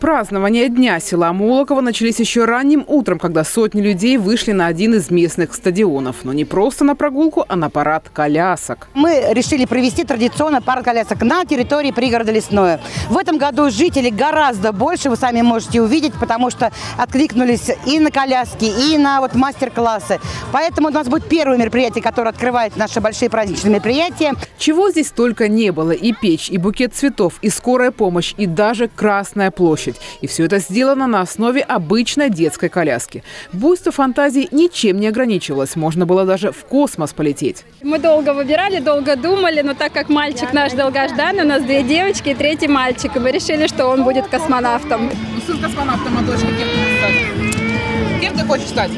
Празднования Дня села Молоково начались еще ранним утром, когда сотни людей вышли на один из местных стадионов. Но не просто на прогулку, а на парад колясок. Мы решили провести традиционно парад колясок на территории пригорода Лесное. В этом году жителей гораздо больше, вы сами можете увидеть, потому что откликнулись и на коляски, и на вот мастер-классы. Поэтому у нас будет первое мероприятие, которое открывает наши большие праздничные мероприятия. Чего здесь только не было. И печь, и букет цветов, и скорая помощь, и даже Красная площадь. И все это сделано на основе обычной детской коляски. Буйство фантазий ничем не ограничивалось. Можно было даже в космос полететь. Мы долго выбирали, долго думали, но так как мальчик наш долгожданный, у нас две девочки и третий мальчик, и мы решили, что он будет космонавтом. Ну, сын космонавтом, а дочка кем ты стать? Кем ты хочешь стать?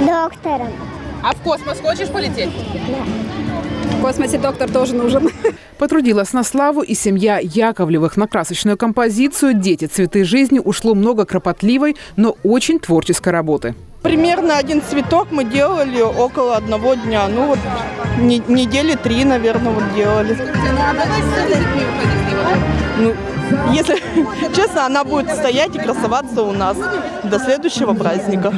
Доктором. А в космос хочешь полететь? В космосе доктор тоже нужен. Потрудилась на славу и семья Яковлевых. На красочную композицию «Дети. Цветы жизни» ушло много кропотливой, но очень творческой работы. Примерно один цветок мы делали около одного дня. Ну вот не- недели три, наверное, вот делали. Ну, если честно, она будет стоять и красоваться у нас до следующего праздника.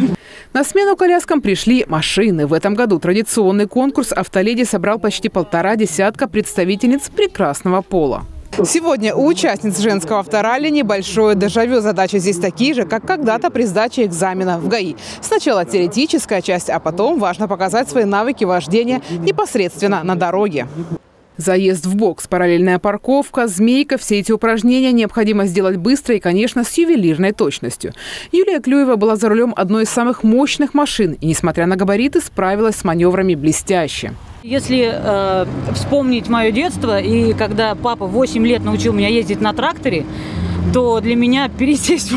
На смену коляскам пришли машины. В этом году традиционный конкурс «Автоледи» собрал почти полтора десятка представительниц прекрасного пола. Сегодня у участниц женского авторалли небольшое дежавю. Задачи здесь такие же, как когда-то при сдаче экзамена в ГАИ. Сначала теоретическая часть, а потом важно показать свои навыки вождения непосредственно на дороге. Заезд в бокс, параллельная парковка, змейка – все эти упражнения необходимо сделать быстро и, конечно, с ювелирной точностью. Юлия Клюева была за рулем одной из самых мощных машин и, несмотря на габариты, справилась с маневрами блестяще. Если э, вспомнить мое детство, и когда папа 8 лет научил меня ездить на тракторе, то для меня пересесть,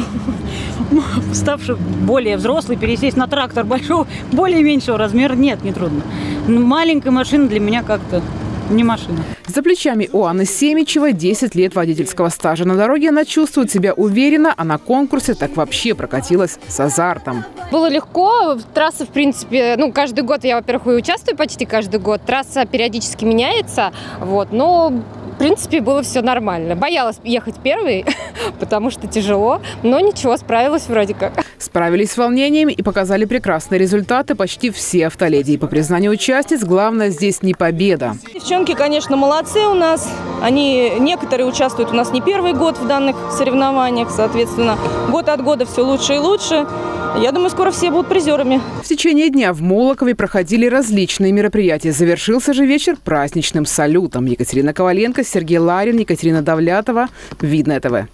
ставший более взрослый, пересесть на трактор большого, более меньшего размера, нет, не трудно. Но маленькая машина для меня как-то не машина. За плечами у Анны Семичевой 10 лет водительского стажа на дороге. Она чувствует себя уверенно, а на конкурсе так вообще прокатилась с азартом. Было легко. Трасса, в принципе, ну, каждый год я, во-первых, и участвую почти каждый год. Трасса периодически меняется, вот, но в принципе, было все нормально. Боялась ехать первой, потому что тяжело, но ничего, справилась вроде как. Справились с волнениями и показали прекрасные результаты почти все автоледи. И по признанию участниц, главное здесь не победа. Девчонки, конечно, молодцы у нас. Они, некоторые участвуют у нас не первый год в данных соревнованиях, соответственно, год от года все лучше и лучше. Я думаю, скоро все будут призерами. В течение дня в Молокове проходили различные мероприятия. Завершился же вечер праздничным салютом. Екатерина Коваленко, Сергей Ларин, Екатерина Давлятова. Видное ТВ.